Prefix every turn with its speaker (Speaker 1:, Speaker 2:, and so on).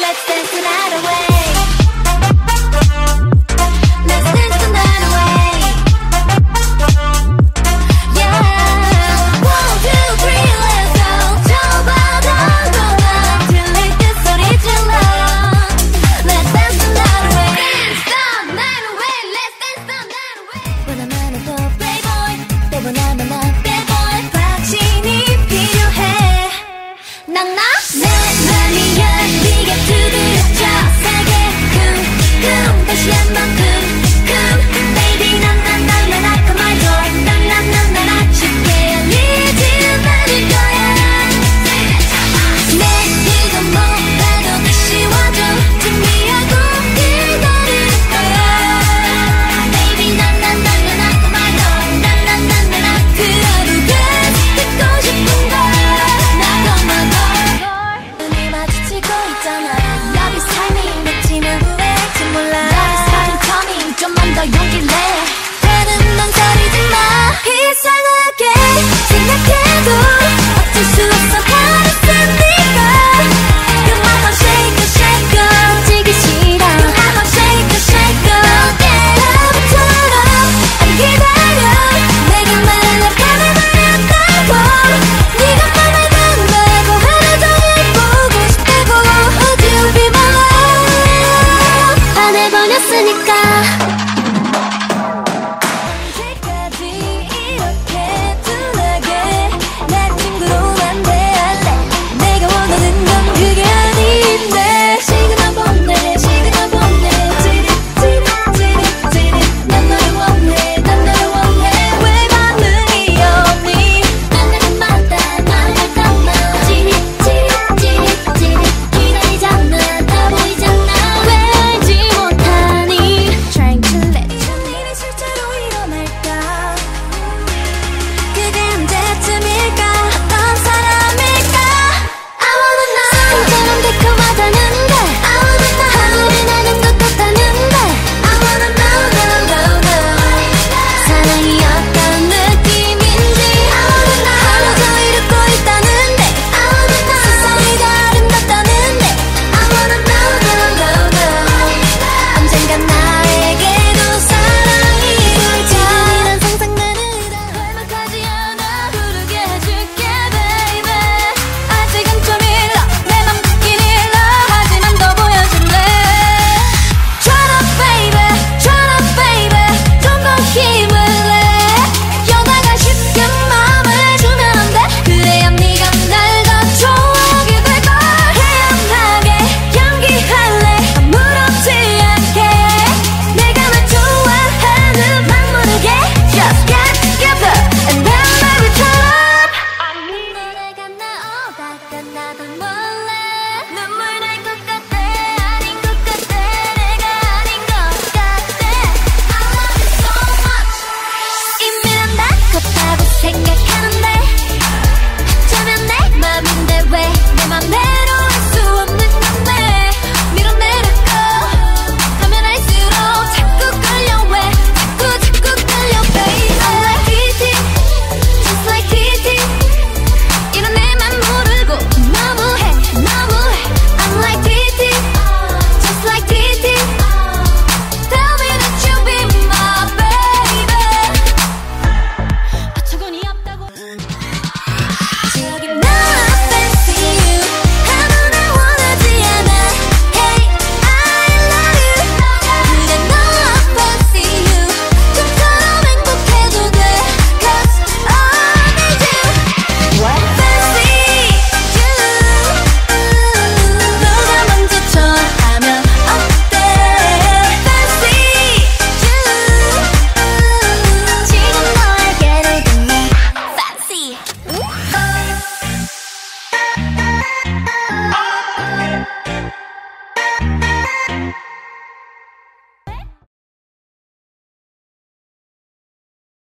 Speaker 1: Let's dance the night away.